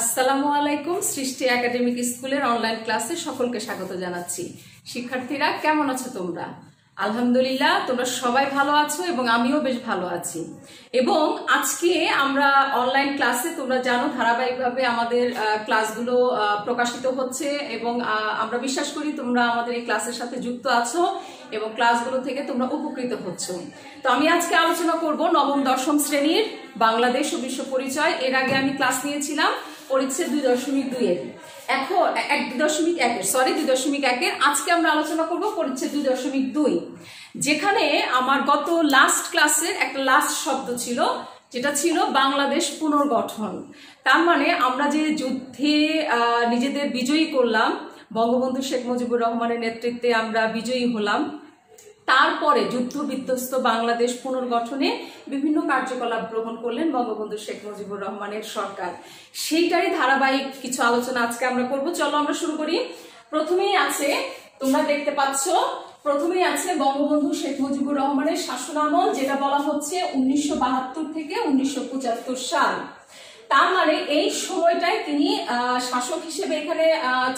আসসালামু আলাইকুম, সৃষ্টি একাডেমিক স্কুলের অনলাইন ক্লাসে সকলকে স্বাগত জানাচ্ছি। শিক্ষার্থীরা, কেমন আছো তোমরা? আলহামদুলিল্লাহ, তোমরা সবাই ভালো আছো এবং আমিও বেশ ভালো আছি। এবং আজকে আমরা অনলাইন ক্লাসে, তোমরা জানো, ধারাবাহিকভাবে আমাদের ক্লাসগুলো প্রকাশিত হচ্ছে এবং আমরা বিশ্বাস করি তোমরা আমাদের এই ক্লাসের সাথে যুক্ত আছো এবং ক্লাসগুলো থেকে তোমরা উপকৃত হচ্ছ। তো আমি আজকে আলোচনা করব নবম, দশম শ্রেণির বাংলাদেশ ও বিশ্ব পরিচয়। এর আগে আমি ক্লাস নিয়েছিলাম। পরিচ্ছেদ দুই দশমিক দুইয়ের এখন এক দুই দশমিক একের সরি দুই দশমিক একের আজকে আমরা আলোচনা করব পরিচ্ছেদ দুই দশমিক দুই। যেখানে আমার গত লাস্ট ক্লাসের একটা লাস্ট শব্দ ছিল, যেটা ছিল বাংলাদেশ পুনর্গঠন। তার মানে আমরা যে যুদ্ধে নিজেদের বিজয়ী করলাম, বঙ্গবন্ধু শেখ মুজিবুর রহমানের নেতৃত্বে আমরা বিজয়ী হলাম তারপরে যুদ্ধ বিধ্বস্ত বাংলাদেশ পুনর্গঠনে বিভিন্ন কার্যকলাপ গ্রহণ করলেন বঙ্গবন্ধু শেখ মুজিবুর রহমানের সরকার। সেইটারই ধারাবাহিক কিছু আলোচনা আজকে আমরা করব। চলো আমরা শুরু করি। প্রথমেই আছে, তোমরা দেখতে পাচ্ছ, প্রথমেই আছে বঙ্গবন্ধু শেখ মুজিবুর রহমানের শাসনামল যেটা বলা হচ্ছে উনিশশো বাহাত্তর থেকে উনিশশো পঁচাত্তর সাল। তার মানে এই সময়টায় তিনি শাসক হিসেবে এখানে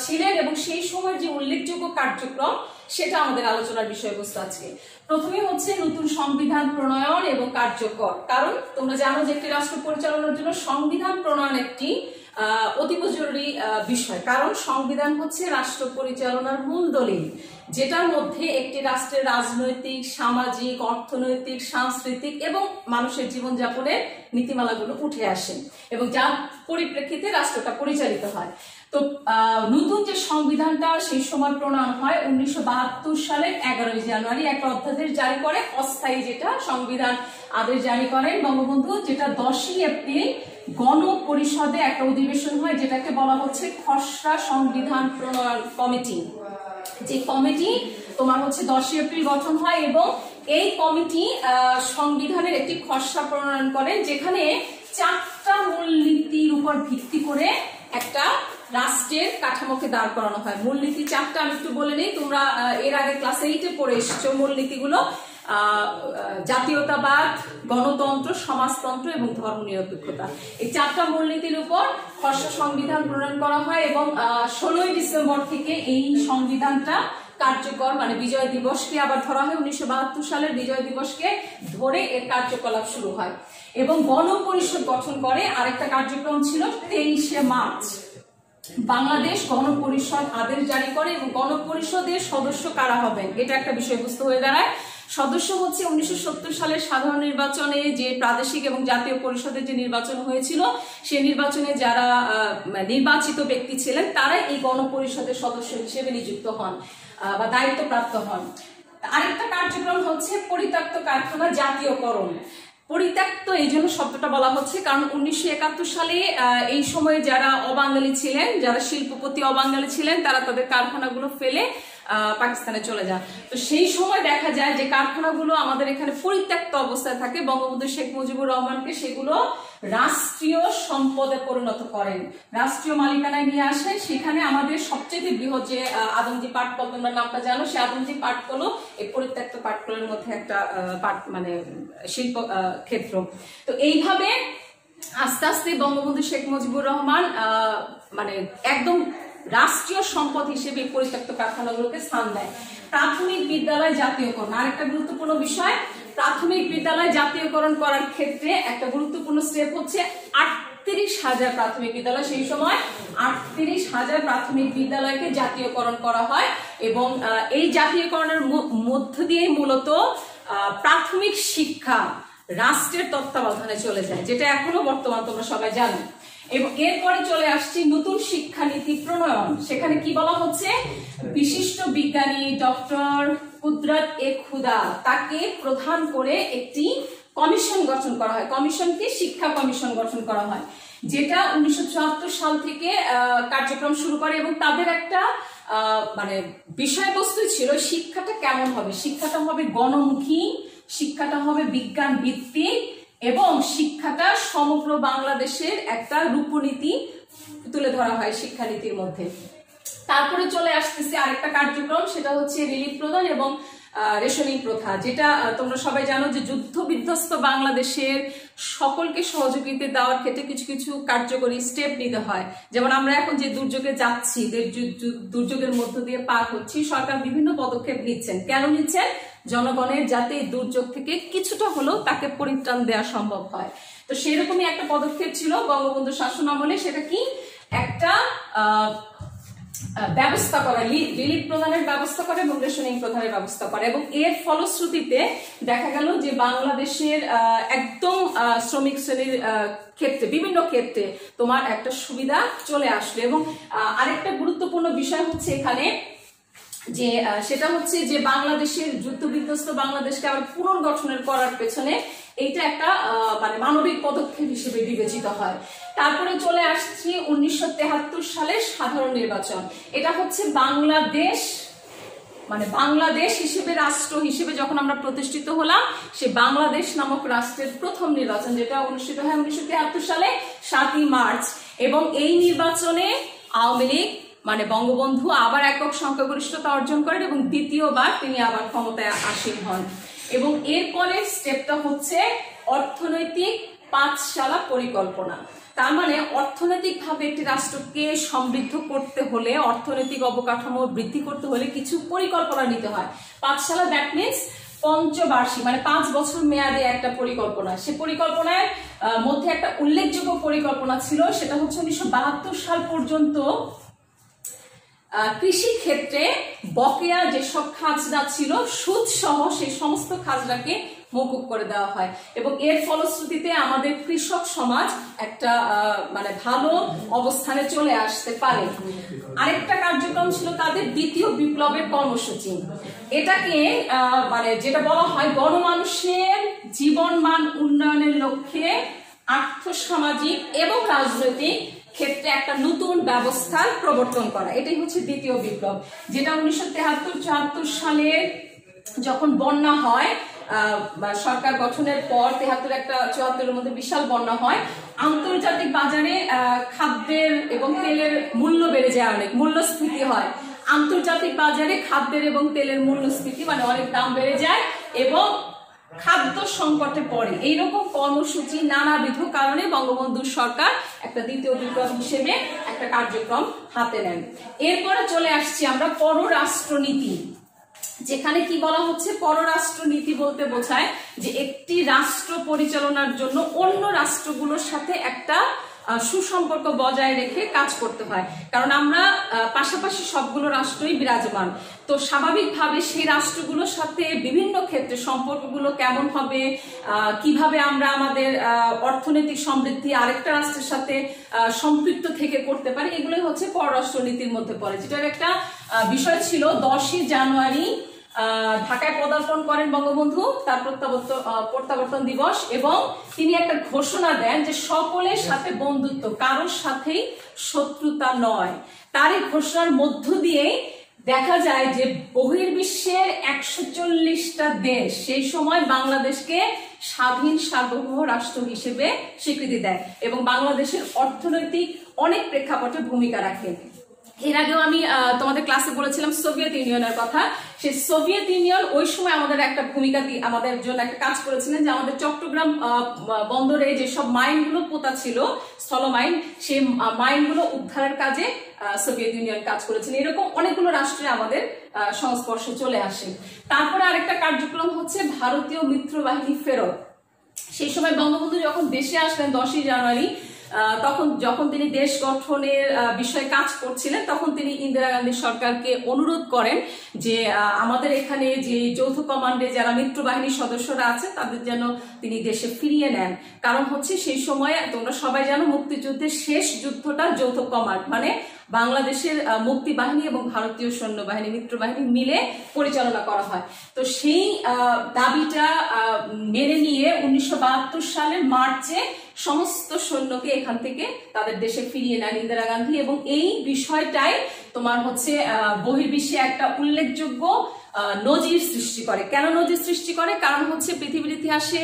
ছিলেন এবং সেই সময়ের যে উল্লেখযোগ্য কার্যক্রম সেটা আমাদের আলোচনার বিষয়বস্তু আজকে। প্রথমে হচ্ছে নতুন সংবিধান প্রণয়ন এবং কার্যকর। কারণ তোমরা জানো যে একটি রাষ্ট্র পরিচালনার জন্য সংবিধান প্রণয়ন একটি অতীব জরুরি বিষয়। কারণ সংবিধান হচ্ছে রাষ্ট্র পরিচালনার মূল দলিল, যেটার মধ্যে একটি রাষ্ট্রের রাজনৈতিক, সামাজিক, অর্থনৈতিক, সাংস্কৃতিক এবং মানুষের জীবনযাপনের নীতিমালাগুলো উঠে আসে এবং যার পরিপ্রেক্ষিতে রাষ্ট্রটা পরিচালিত হয়। তো নতুন যে সংবিধানটা সেই সময় প্রণয়ন হয় উনিশশো সালের এগারোই জানুয়ারি একটা অধ্যাদেশ জারি করে, অস্থায়ী যেটা সংবিধান আদেশ জারি করেন বঙ্গবন্ধু, যেটা দশই এপ্রিল গণ পরিষদে একটা অধিবেশন হয়, যেটাকে বলা হচ্ছে খসড়া সংবিধান প্রণয়ন কমিটি। যে কমিটি তোমার হচ্ছে দশই এপ্রিল গঠন হয় এবং এই কমিটি সংবিধানের একটি খসড়া প্রণয়ন করেন যেখানে চারটা মূলনীতির উপর ভিত্তি করে রাষ্ট্রের কাঠামোকে দাঁড় করানো হয়। মূলনীতি চারটা আমি একটু বলে নেই। তোমরা এর আগে ক্লাস এইটে পড়ে এসছো মূলনীতিগুলো। জাতীয়তাবাদ, গণতন্ত্র, সমাজতন্ত্র এবং ধর্ম ধর্মনিরপেক্ষতা। এই চারটা মূলনীতির উপর খসড়া সংবিধান প্রণয়ন করা হয় এবং ষোলোই ডিসেম্বর থেকে এই সংবিধানটা কার্যকর মানে বিজয় দিবসকে আবার ধরা হয়। উনিশশো বাহাত্তর সালের বিজয় দিবসকে ধরে এর কার্যকলাপ শুরু হয়। এবং গণপরিষদ গঠন করে আরেকটা কার্যক্রম ছিল তেইশে মার্চ। বাংলাদেশ গণপরিষদ আদেশ জারি করে এবং গণপরিষদের সদস্য কারা হবেন? এটা একটা বিষয়বস্তু হয়ে দাঁড়ায়। সদস্য হচ্ছে উনিশশো সালের সাধারণ নির্বাচনে যে প্রাদেশিক এবং জাতীয় পরিষদের যে নির্বাচন হয়েছিল সেই নির্বাচনে যারা নির্বাচিত ব্যক্তি ছিলেন, তারাই এই গণপরিষদের সদস্য হিসেবে নিযুক্ত হন বা দায়িত্বপ্রাপ্ত হন। আরেকটা কার্যক্রম হচ্ছে পরিত্যক্ত কারখানা জাতীয়করণ। পরিত্যক্ত এই জন্য শব্দটা বলা হচ্ছে, কারণ উনিশশো একাত্তর সালে এই সময়ে যারা অবাঙালি ছিলেন, যারা শিল্পপতি অবাঙালি ছিলেন, তারা তাদের কারখানাগুলো ফেলে পাকিস্তানে চলে যান। তো সেই সময় দেখা যায় যে কারখানাগুলো আমাদের এখানে পরিত্যক্ত অবস্থায় থাকে, বঙ্গবন্ধু শেখ মুজিবুর রহমানকে সেগুলো রাষ্ট্রীয় সম্পদে পরিণত করেন। রাষ্ট্রীয় মালিকানায় নিয়ে আসেন সেখানে আমাদের সবচেয়ে বৃহৎ যে আদমজি পাটকল তোমরা নামটা জানো সে আদমজি পাটকলও এই পরিত্যক্ত পাটকলের মধ্যে একটা পাট মানে শিল্প ক্ষেত্র। তো এইভাবে আস্তে আস্তে বঙ্গবন্ধু শেখ মুজিবুর রহমান মানে একদম রাষ্ট্রীয় সম্পদ হিসেবে পরিত্যক্ত কারখানাগুলোকে স্থান দেয়। প্রাথমিক বিদ্যালয় জাতীয়করণ। আরেকটা গুরুত্বপূর্ণ বিষয়, প্রাথমিক বিদ্যালয় জাতীয়করণ করার ক্ষেত্রে একটা গুরুত্বপূর্ণ স্টেপ হচ্ছে আটত্রিশ হাজার প্রাথমিক বিদ্যালয়। সেই সময় আটত্রিশ হাজার প্রাথমিক বিদ্যালয়কে জাতীয়করণ করা হয় এবং এই জাতীয়করণের মধ্য দিয়ে মূলত প্রাথমিক শিক্ষা রাষ্ট্রের তত্ত্বাবধানে চলে যায়, যেটা এখনও বর্তমান তোমরা সবাই জানো। এবং এরপরে চলে আসছি নতুন শিক্ষানীতি প্রণয়ন। সেখানে কি বলা হচ্ছে? বিশিষ্ট বিজ্ঞানী ডক্টর কুদরত এ খুদা তাকে প্রধান করে একটি কমিশন গঠন করা হয়। কমিশনকে শিক্ষা কমিশন গঠন করা হয়, যেটা উনিশশো চুয়াত্তর সাল থেকে কার্যক্রম শুরু করে এবং তাদের একটা মানে বিষয়বস্তু ছিল শিক্ষাটা কেমন হবে? শিক্ষাটা হবে গণমুখী, শিক্ষাটা হবে বিজ্ঞান ভিত্তিক এবং শিক্ষাটা সমগ্র বাংলাদেশের একটা রূপনীতি তুলে ধরা হয় শিক্ষানীতির মধ্যে। তারপরে চলে আসতেছে আরেকটা কার্যক্রম, সেটা হচ্ছে রিলিফ প্রদান এবং রেশনিং প্রথা, যেটা তোমরা সবাই জানো যে যুদ্ধ বিধ্বস্ত বাংলাদেশের সকলকে সহযোগিতা দেওয়ার ক্ষেত্রে কিছু কিছু কার্যকরী স্টেপ নিতে হয়। যেমন আমরা এখন যে দুর্যোগে যাচ্ছি দুর্যোগের মধ্য দিয়ে পার হচ্ছি, সরকার বিভিন্ন পদক্ষেপ নিচ্ছেন। কেন নিচ্ছেন? জনগণের যাতে দুর্যোগ থেকে কিছুটা হলেও তাকে পরিত্রাণ দেওয়া সম্ভব হয়। তো সেরকমই একটা পদক্ষেপ ছিল বঙ্গবন্ধু শাসন আমলে, সেটা কি? একটা ব্যবস্থা করা রিলিফ প্রদানের ব্যবস্থা করে এবং রেশনিং প্রদানের ব্যবস্থা করে। এবং এর ফলশ্রুতিতে দেখা গেল যে বাংলাদেশের একদম শ্রমিক শ্রেণির ক্ষেত্রে, বিভিন্ন ক্ষেত্রে তোমার একটা সুবিধা চলে আসলো। এবং আরেকটা গুরুত্বপূর্ণ বিষয় হচ্ছে এখানে যে সেটা হচ্ছে যে বাংলাদেশের যুদ্ধ বিধ্বস্ত বাংলাদেশকে আবার পুনর্গঠনের করার পেছনে এইটা একটা মানে মানবিক পদক্ষেপ হিসেবে বিবেচিত হয়। তারপরে চলে আসছি উনিশশো সালের সাধারণ নির্বাচন। এটা হচ্ছে বাংলাদেশ মানে বাংলাদেশ হিসেবে, রাষ্ট্র হিসেবে যখন আমরা প্রতিষ্ঠিত হলাম, সে বাংলাদেশ নামক রাষ্ট্রের প্রথম নির্বাচন, যেটা অনুষ্ঠিত হয় উনিশশো সালে সাতই মার্চ। এবং এই নির্বাচনে আওয়ামী লীগ মানে বঙ্গবন্ধু আবার একক সংখ্যাগরিষ্ঠতা অর্জন করেন এবং দ্বিতীয়বার তিনি আবার ক্ষমতায় আসীন হন। এবং এরপরের স্টেপটা হচ্ছে অর্থনৈতিক পাঁচশালা পরিকল্পনা। তার মানে অর্থনৈতিকভাবে একটি রাষ্ট্রকে সমৃদ্ধ করতে হলে, অর্থনৈতিক অবকাঠামো বৃদ্ধি করতে হলে কিছু পরিকল্পনা নিতে হয়। পাঁচশালা দ্যাট মিনস পঞ্চবার্ষিক মানে পাঁচ বছর মেয়াদে একটা পরিকল্পনা। সে পরিকল্পনার মধ্যে একটা উল্লেখযোগ্য পরিকল্পনা ছিল, সেটা হচ্ছে উনিশশো বাহাত্তর সাল পর্যন্ত কৃষি ক্ষেত্রে বকেয়া যেসব খাজনা ছিল, সুদ সহ সেই সমস্ত খাজনাকে মকুব করে দেওয়া হয়। এবং এর ফলশ্রুতিতে আমাদের কৃষক সমাজ একটা মানে ভালো অবস্থানে চলে আসতে পারে। আরেকটা কার্যক্রম ছিল তাদের দ্বিতীয় বিপ্লবের কর্মসূচি। এটাকে মানে যেটা বলা হয় গণমানুষের জীবন মান উন্নয়নের লক্ষ্যে আর্থসামাজিক এবং রাজনৈতিক ক্ষেত্রে একটা নতুন ব্যবস্থার প্রবর্তন করা। এটাই হচ্ছে দ্বিতীয় বিপ্লব, যেটা উনিশশো তেহাত্তর, চুয়াত্তর সালে যখন বন্যা হয় সরকার গঠনের পর তেহাত্তর একটা, চুয়াত্তরের মধ্যে বিশাল বন্যা হয়, আন্তর্জাতিক বাজারে খাদ্যের এবং তেলের মূল্য বেড়ে যায় অনেক, মূল্যস্ফীতি হয়। আন্তর্জাতিক বাজারে খাদ্যের এবং তেলের মূল্যস্ফীতি মানে অনেক দাম বেড়ে যায় এবং খাদ্য সংকটে পড়ে। এইরকম কর্মসূচি নানাবিধ কারণে বঙ্গবন্ধু সরকার একটা দ্বিতীয় বিপ্লব হিসেবে একটা কার্যক্রম হাতে নেন। এরপরে চলে আসছি আমরা পররাষ্ট্রনীতি, যেখানে কি বলা হচ্ছে? পররাষ্ট্র নীতি বলতে বোঝায় যে একটি রাষ্ট্র পরিচালনার জন্য অন্য রাষ্ট্রগুলোর সাথে একটা সুসম্পর্ক বজায় রেখে কাজ করতে হয়। কারণ আমরা পাশাপাশি সবগুলো রাষ্ট্রই বিরাজমান। তো স্বাভাবিকভাবে সেই রাষ্ট্রগুলোর সাথে বিভিন্ন ক্ষেত্রে সম্পর্কগুলো কেমন হবে কীভাবে আমরা আমাদের অর্থনৈতিক সমৃদ্ধি আরেকটা রাষ্ট্রের সাথে সম্পৃক্ত থেকে করতে পারি, এগুলোই হচ্ছে পররাষ্ট্র নীতির মধ্যে পড়ে। যেটার একটা বিষয় ছিল দশই জানুয়ারি ঢাকায় পদার্পণ করেন বঙ্গবন্ধু, তার প্রত্যাবর্তন প্রত্যাবর্তন দিবস, এবং তিনি একটা ঘোষণা দেন যে সকলের সাথে বন্ধুত্ব, কারোর সাথেই শত্রুতা নয়। তার এই ঘোষণার মধ্য দিয়ে দেখা যায় যে বহির্বিশ্বের একশো চল্লিশটা দেশ সেই সময় বাংলাদেশকে স্বাধীন সার্বভৌম রাষ্ট্র হিসেবে স্বীকৃতি দেয়, এবং বাংলাদেশের অর্থনৈতিক অনেক প্রেক্ষাপটে ভূমিকা রাখে। এর আগেও আমি তোমাদের ক্লাসে বলেছিলাম সোভিয়েত ইউনিয়নের কথা। সেই সোভিয়েত ইউনিয়ন ওই সময় আমাদের একটা ভূমিকা দিয়ে আমাদের জন্য একটা কাজ করেছিলেন যে আমাদের চট্টগ্রাম বন্দরে যেসব মাইনগুলো পোতা ছিল, স্থল মাইন, সেই মাইনগুলো উদ্ধারের কাজে সোভিয়েত ইউনিয়ন কাজ করেছেন এরকম অনেকগুলো রাষ্ট্রে আমাদের সংস্পর্শে চলে আসে। তারপরে আরেকটা কার্যক্রম হচ্ছে ভারতীয় মিত্র বাহিনী ফেরত। সেই সময় বঙ্গবন্ধু যখন দেশে আসলেন দশই জানুয়ারি তখন যখন তিনি দেশ গঠনের বিষয়ে কাজ করছিলেন, তখন তিনি ইন্দিরা গান্ধী সরকারকে অনুরোধ করেন যে আমাদের এখানে যে যৌথ কমান্ডে যারা মিত্র বাহিনীর সদস্যরা আছে, তাদের যেন তিনি দেশে ফিরিয়ে নেন। কারণ হচ্ছে সেই সময়ে তোমরা সবাই জানো, মুক্তিযুদ্ধের শেষ যুদ্ধটা যৌথ কমান্ড মানে বাংলাদেশের মুক্তি বাহিনী এবং ভারতীয় সৈন্যবাহিনী মিত্র বাহিনী মিলে পরিচালনা করা হয়। তো সেই দাবিটা মেনে নিয়ে উনিশশো সালের মার্চে সমস্ত সৈন্যকে এখান থেকে তাদের দেশে ফিরিয়ে নেন ইন্দিরা গান্ধী এবং এই বিষয়টাই তোমার হচ্ছে বহির্বিশ্বে একটা উল্লেখযোগ্য নজির সৃষ্টি করে। কেন নজির সৃষ্টি করে? কারণ হচ্ছে পৃথিবীর ইতিহাসে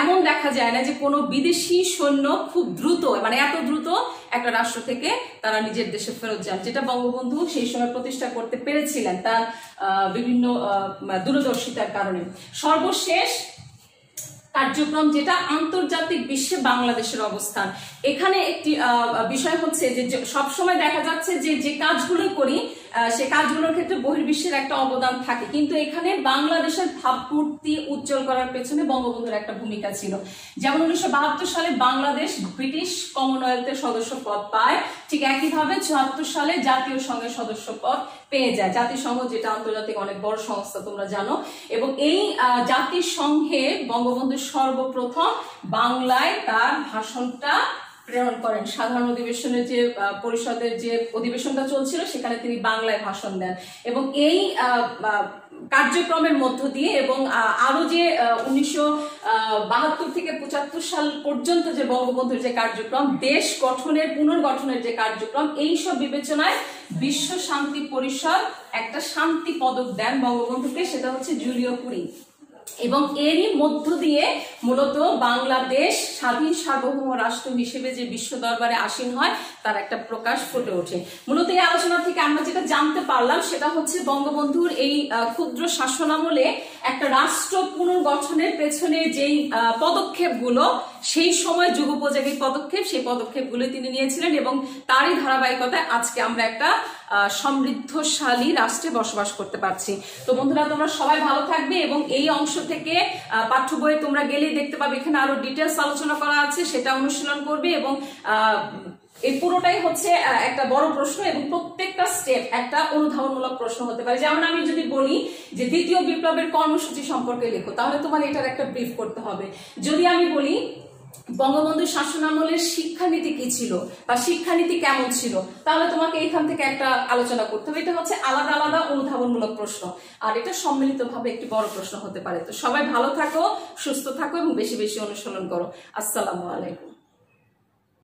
এমন দেখা যায় না যে কোনো বিদেশি সৈন্য খুব দ্রুত মানে এত দ্রুত একটা রাষ্ট্র থেকে তারা নিজের দেশে ফেরত যান। যেটা বঙ্গবন্ধু সেই সময় প্রতিষ্ঠা করতে পেরেছিলেন তার বিভিন্ন দূরদর্শিতার কারণে। সর্বশেষ কার্যক্রম যেটা আন্তর্জাতিক বিশ্বে বাংলাদেশের অবস্থান। এখানে একটি বিষয় হচ্ছে যে সব সবসময় দেখা যাচ্ছে যে যে কাজগুলো করি সে কাজগুলোর ক্ষেত্রে বহির্বিশ্বের একটা অবদান থাকে। কিন্তু এখানে বাংলাদেশের ভাবমূর্তি উজ্জ্বল করার পেছনে বঙ্গবন্ধুর একটা ভূমিকা ছিল। যেমন উনিশশো বাহাত্তর সালে বাংলাদেশ ব্রিটিশ কমনওয়েলথের সদস্য পদ পায়, ঠিক একইভাবে চুয়াত্তর সালে জাতীয় সংঘের সদস্য পদ পেয়ে যায়। জাতিসংঘ যেটা আন্তর্জাতিক অনেক বড় সংস্থা, তোমরা জানো। এবং এই জাতিসংঘে বঙ্গবন্ধু সর্বপ্রথম বাংলায় তার ভাষণটা প্রেরণ করেন। সাধারণ অধিবেশনের যে পরিষদের যে অধিবেশনটা চলছিল, সেখানে তিনি বাংলায় ভাষণ দেন। এবং এই কার্যক্রমের মধ্য দিয়ে এবং আরও যে উনিশশো বাহাত্তর থেকে পঁচাত্তর সাল পর্যন্ত যে বঙ্গবন্ধুর যে কার্যক্রম, দেশ গঠনের, পুনর্গঠনের যে কার্যক্রম, এই সব বিবেচনায় বিশ্ব শান্তি পরিষদ একটা শান্তি পদক দেন বঙ্গবন্ধুকে, সেটা হচ্ছে জুলিও কুরি। এবং এরই মধ্য দিয়ে মূলত বাংলাদেশ স্বাধীন সার্বভৌম রাষ্ট্র হিসেবে যে বিশ্ব দরবারে আসীন হয়, তার একটা প্রকাশ ফুটে ওঠে। মূলত এই আলোচনা থেকে আমরা যেটা জানতে পারলাম, সেটা হচ্ছে বঙ্গবন্ধুর এই ক্ষুদ্র শাসনামলে একটা রাষ্ট্র পুনর্গঠনের পেছনে যেই পদক্ষেপগুলো সেই সময় যুগোপযোগী পদক্ষেপ, সেই পদক্ষেপগুলো তিনি নিয়েছিলেন এবং তারই ধারাবাহিকতায় আজকে আমরা একটা সমৃদ্ধশালী রাষ্ট্রে বসবাস করতে পারছি। তো বন্ধুরা, তোমরা সবাই ভালো থাকবে এবং এই অংশ থেকে পাঠ্য বইয়ে তোমরা গেলেই দেখতে পাবে, এখানে আরও ডিটেলস আলোচনা করা আছে, সেটা অনুশীলন করবে এবং এই পুরোটাই হচ্ছে একটা বড় প্রশ্ন এবং প্রত্যেকটা স্টেপ একটা অনুধাবনমূলক প্রশ্ন হতে পারে। যেমন আমি যদি বলি যে দ্বিতীয় বিপ্লবের কর্মসূচি সম্পর্কে লেখো, তাহলে তোমার এটার একটা ব্রিফ করতে হবে। যদি আমি বলি বঙ্গবন্ধুর শাসনামলের শিক্ষানীতি কি ছিল বা শিক্ষানীতি কেমন ছিল, তাহলে তোমাকে এখান থেকে একটা আলোচনা করতে হবে। এটা হচ্ছে আলাদা আলাদা অনুধাবনমূলক প্রশ্ন। আর এটা সম্মিলিতভাবে একটি বড় প্রশ্ন হতে পারে। তো সবাই ভালো থাকো, সুস্থ থাকো এবং বেশি বেশি অনুসরণ করো। আসসালামু আলাইকুম।